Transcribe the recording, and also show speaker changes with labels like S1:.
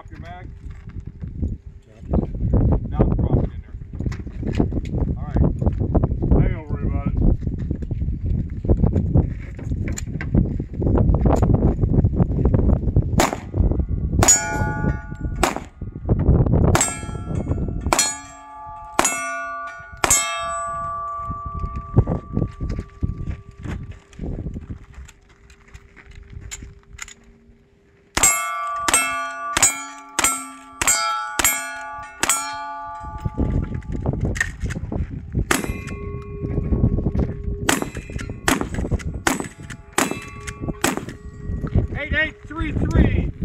S1: pop your mag. 8833.